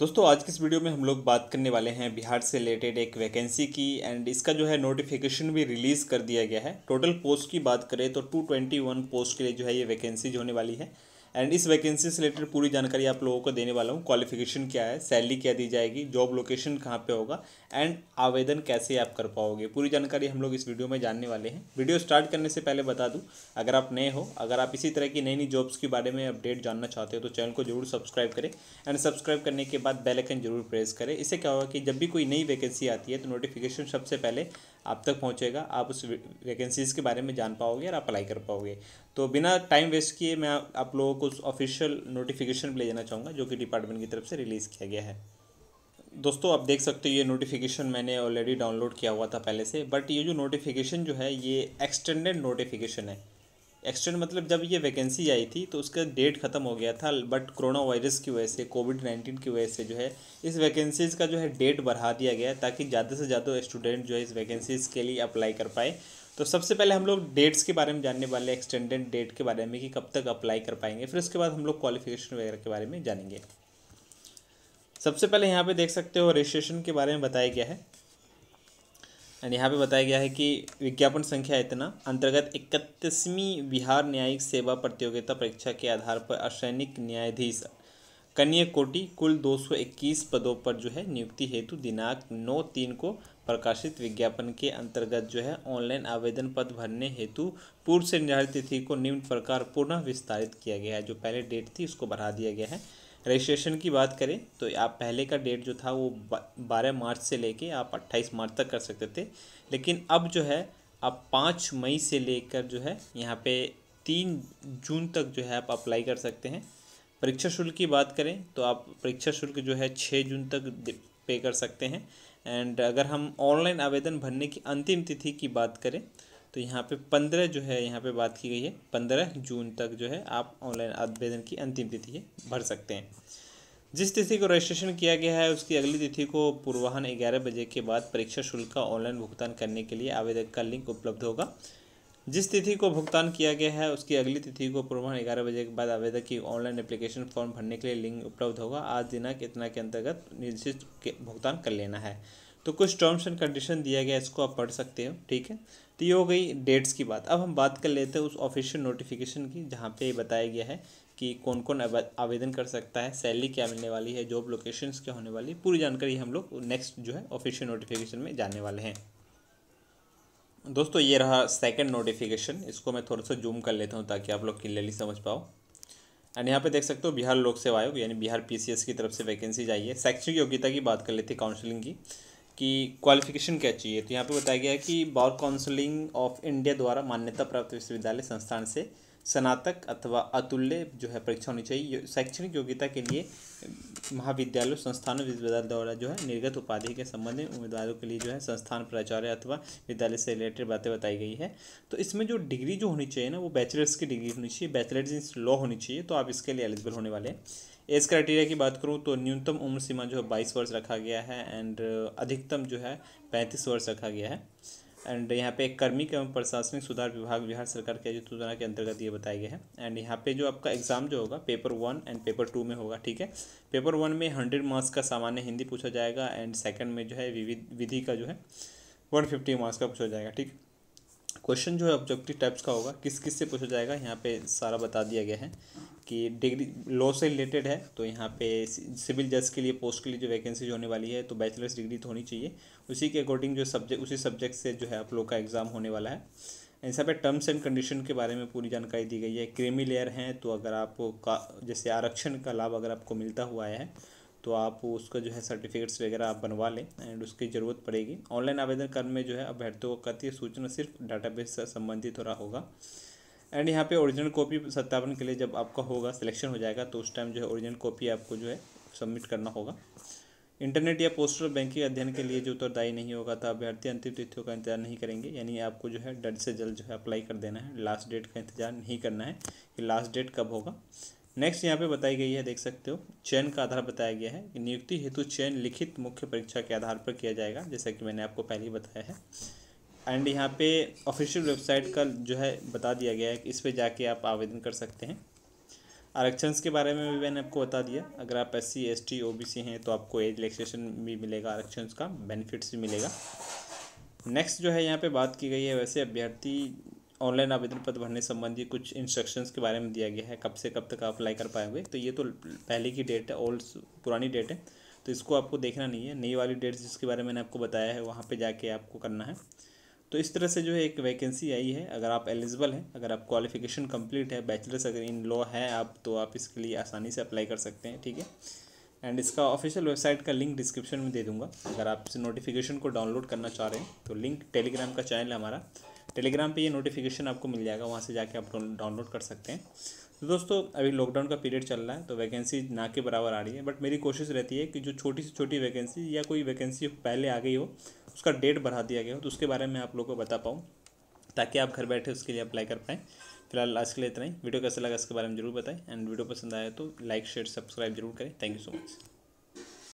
दोस्तों, आज की इस वीडियो में हम लोग बात करने वाले हैं बिहार से रिलेटेड एक वैकेंसी की एंड इसका जो है नोटिफिकेशन भी रिलीज़ कर दिया गया है। टोटल पोस्ट की बात करें तो 221 पोस्ट के लिए जो है ये वैकेंसी होने वाली है। एंड इस वैकेंसी से रिलेटेड पूरी जानकारी आप लोगों को देने वाला हूँ। क्वालिफिकेशन क्या है? सैलरी क्या दी जाएगी? जॉब लोकेशन कहाँ पे होगा? एंड आवेदन कैसे आप कर पाओगे? पूरी जानकारी हम लोग इस वीडियो में जानने वाले हैं। वीडियो स्टार्ट करने से पहले बता दूँ, अगर आप नए हो, अगर आप इसी तरह की नई नई जॉब्स के बारे में अपडेट जानना चाहते हो तो चैनल को ज़रूर सब्सक्राइब करें। एंड सब्सक्राइब करने के बाद बेल आइकन ज़रूर प्रेस करें। इससे क्या होगा कि जब भी कोई नई वैकेंसी आती है तो नोटिफिकेशन सबसे पहले आप तक पहुंचेगा। आप उस वैकेंसीज़ के बारे में जान पाओगे और अप्लाई कर पाओगे। तो बिना टाइम वेस्ट किए मैं आप लोगों को उस ऑफिशियल नोटिफिकेशन ले जाना चाहूँगा, जो कि डिपार्टमेंट की तरफ़ से रिलीज़ किया गया है। दोस्तों, आप देख सकते हो ये नोटिफिकेशन मैंने ऑलरेडी डाउनलोड किया हुआ था पहले से बट ये जो नोटिफिकेशन जो है, ये एक्सटेंडेड नोटिफिकेशन है। एक्सटेंड मतलब जब ये वैकेंसी आई थी तो उसका डेट ख़त्म हो गया था बट कोरोना वायरस की वजह से कोविड नाइन्टीन की वजह से जो है, इस वैकेंसीज़ का जो है डेट बढ़ा दिया गया ताकि ज़्यादा से ज़्यादा स्टूडेंट जो है इस वैकेंसीज़ के लिए अप्लाई कर पाए। तो सबसे पहले हम लोग डेट्स के बारे में जानने वाले एक्सटेंडेड डेट के बारे में, कि कब तक अप्लाई कर पाएँगे। फिर उसके बाद हम लोग क्वालिफिकेशन वगैरह के बारे में जानेंगे। सबसे पहले यहाँ पे देख सकते हो रजिस्ट्रेशन के बारे में बताया गया है। एंड यहाँ पे बताया गया है कि विज्ञापन संख्या इतना, अंतर्गत इकतीसवीं बिहार न्यायिक सेवा प्रतियोगिता परीक्षा के आधार पर असैनिक न्यायाधीश कन्या कोटि कुल 221 पदों पर जो है नियुक्ति हेतु दिनांक 9 तीन को प्रकाशित विज्ञापन के अंतर्गत जो है ऑनलाइन आवेदन पद भरने हेतु पूर्व से निर्धारित तिथि को निम्न प्रकार पुनः विस्तारित किया गया है। जो पहले डेट थी उसको बढ़ा दिया गया है। रजिस्ट्रेशन की बात करें तो आप पहले का डेट जो था वो बारह मार्च से लेके आप अट्ठाईस मार्च तक कर सकते थे। लेकिन अब जो है, आप पाँच मई से लेकर जो है, यहाँ पे तीन जून तक जो है आप अप्लाई कर सकते हैं। परीक्षा शुल्क की बात करें तो आप परीक्षा शुल्क जो है छः जून तक पे कर सकते हैं। एंड अगर हम ऑनलाइन आवेदन भरने की अंतिम तिथि की बात करें तो यहाँ पे पंद्रह जो है, यहाँ पे बात की गई है। पंद्रह जून तक जो है, आप ऑनलाइन आवेदन की अंतिम तिथि भर सकते हैं। जिस तिथि को रजिस्ट्रेशन किया गया है, उसकी अगली तिथि को पूर्वाहन ग्यारह बजे के बाद परीक्षा शुल्क का ऑनलाइन भुगतान करने के लिए आवेदक का लिंक उपलब्ध होगा। जिस तिथि को भुगतान किया गया है, उसकी अगली तिथि को पूर्वाहन ग्यारह बजे के बाद आवेदक की ऑनलाइन एप्लीकेशन फॉर्म भरने के लिए लिंक उपलब्ध होगा। आज दिनांक इतना के अंतर्गत निर्दिष्ट भुगतान कर लेना है। तो कुछ टर्म्स एंड कंडीशन दिया गया इसको आप पढ़ सकते हो, ठीक है? तो ये हो गई डेट्स की बात। अब हम बात कर लेते हैं उस ऑफिशियल नोटिफिकेशन की, जहाँ पे बताया गया है कि कौन कौन आवेदन कर सकता है, सैलरी क्या मिलने वाली है जॉब लोकेशंस क्या होने वाली है, पूरी जानकारी हम लोग नेक्स्ट जो है ऑफिशियल नोटिफिकेशन में जाने वाले हैं। दोस्तों, ये रहा सेकंड नोटिफिकेशन इसको मैं थोड़ा सा जूम कर लेता हूँ ताकि आप लोग क्लियरली समझ पाओ। एंड यहाँ पे देख सकते हो बिहार लोक सेवा आयोग, यानी बिहार पीसीएस की तरफ़ से वैकेंसी है। शैक्षणिक योग्यता की बात कर लेते हैं काउंसलिंग की। कि क्वालिफिकेशन क्या चाहिए? तो यहाँ पे बताया गया है कि बार काउंसिलिंग ऑफ़ इंडिया द्वारा मान्यता प्राप्त विश्वविद्यालय संस्थान से स्नातक अथवा अतुल्य जो है परीक्षा होनी चाहिए। शैक्षणिक योग्यता के लिए महाविद्यालय, संस्थानों, विश्वविद्यालय द्वारा जो है निर्गत उपाधि के संबंध में उम्मीदवारों के लिए जो है संस्थान, प्राचार्य अथवा विद्यालय से रिलेटेड बातें बताई गई है। तो इसमें जो डिग्री जो होनी चाहिए ना, वो बैचलर्स की डिग्री होनी चाहिए बैचलर्स इन लॉ होनी चाहिए तो आप इसके लिए एलिजिबल होने वाले हैं। एज क्राइटेरिया की बात करूँ तो न्यूनतम उम्र सीमा जो है बाईस वर्ष रखा गया है एंड अधिकतम जो है पैंतीस वर्ष रखा गया है। एंड यहाँ पे कर्मिक एवं प्रशासनिक सुधार विभाग बिहार सरकार के योजना के अंतर्गत ये बताया गया है। एंड यहाँ पे जो आपका एग्ज़ाम जो होगा paper one and paper two में होगा, ठीक है? पेपर वन में हंड्रेड मार्क्स का सामान्य हिंदी पूछा जाएगा एंड सेकंड में जो है विधि का जो है वन फिफ्टी मार्क्स का पूछा जाएगा, ठीक? क्वेश्चन जो है ऑब्जेक्टिव टाइप्स का होगा किस किस से पूछा जाएगा, यहाँ पे सारा बता दिया गया है। कि डिग्री लॉ से रिलेटेड है तो यहाँ पे सिविल जज के लिए पोस्ट के लिए जो वैकेंसी होने वाली है तो बैचलर्स डिग्री तो होनी चाहिए। उसी के अकॉर्डिंग जो सब्जेक्ट उसी सब्जेक्ट से जो है आप लोग का एग्ज़ाम होने वाला है। ऐसा पे टर्म्स एंड कंडीशन के बारे में पूरी जानकारी दी गई है। क्रीमी लेयर हैं तो अगर आपको का, जैसे आरक्षण का लाभ अगर आपको मिलता हुआ है तो आप उसका जो है सर्टिफिकेट्स वगैरह आप बनवा लें एंड उसकी ज़रूरत पड़ेगी। ऑनलाइन आवेदन करने में जो है अभ्यर्थियों को कथी सूचना सिर्फ़ डाटाबेस से संबंधित हो रहा होगा। एंड यहाँ पे ओरिजिनल कॉपी सत्यापन के लिए जब आपका होगा सिलेक्शन हो जाएगा तो उस टाइम जो है ओरिजिनल कॉपी आपको जो है सबमिट करना होगा। इंटरनेट या पोस्टल बैंकिंग अध्ययन के लिए जो उत्तरदायी नहीं होगा तो अभ्यर्थी अंतिम तिथियों का इंतज़ार नहीं करेंगे। यानी आपको जो है जल्द से जल्द जो है अप्लाई कर देना है। लास्ट डेट का इंतज़ार नहीं करना है कि लास्ट डेट कब होगा। नेक्स्ट यहाँ पे बताई गई है, देख सकते हो, चयन का आधार बताया गया है। कि नियुक्ति हेतु चयन लिखित मुख्य परीक्षा के आधार पर किया जाएगा, जैसा कि मैंने आपको पहले ही बताया है। एंड यहाँ पे ऑफिशियल वेबसाइट का जो है बता दिया गया है कि इस पर जाके आप आवेदन कर सकते हैं। आरक्षण के बारे में भी मैंने आपको बता दिया। अगर आप S C S T O B C हैं तो आपको एज रिलेक्सेशन भी मिलेगा, आरक्षण का बेनिफिट्स भी मिलेगा। नेक्स्ट जो है यहाँ पे बात की गई है, वैसे अभ्यर्थी ऑनलाइन आवेदन पत्र भरने संबंधी कुछ इंस्ट्रक्शंस के बारे में दिया गया है, कब से कब तक आप अप्लाई कर पाएँगे तो ये तो पहले की डेट है ओल्ड पुरानी डेट है। तो इसको आपको देखना नहीं है, नई वाली डेट जिसके बारे में मैंने आपको बताया है, वहाँ पर जाके आपको करना है। तो इस तरह से जो है एक वैकेंसी आई है। अगर आप एलिजिबल हैं, अगर आप क्वालिफिकेशन कंप्लीट है बैचलर्स अगर इन लॉ है आप तो आप इसके लिए आसानी से अप्लाई कर सकते हैं, ठीक है? एंड इसका ऑफिशियल वेबसाइट का लिंक डिस्क्रिप्शन में दे दूँगा। अगर आप इस नोटिफिकेशन को डाउनलोड करना चाह रहे हैं तो लिंक टेलीग्राम का चैनल है हमारा। टेलीग्राम पे ये नोटिफिकेशन आपको मिल जाएगा, वहाँ से जाके आप डाउनलोड कर सकते हैं। तो दोस्तों, अभी लॉकडाउन का पीरियड चल रहा है तो वैकेंसी ना के बराबर आ रही है। बट मेरी कोशिश रहती है कि जो छोटी से छोटी वैकेंसी या कोई वैकेंसी पहले आ गई हो उसका डेट बढ़ा दिया गया हो तो उसके बारे में आप लोगों को बता पाऊँ, ताकि आप घर बैठे उसके लिए अप्लाई कर पाएँ। फ़िलहाल आज के लिए इतना ही। वीडियो कैसा लगा इसके बारे में ज़रूर बताएँ। एंड वीडियो पसंद आया तो लाइक शेयर सब्सक्राइब ज़रूर करें। Thank you so much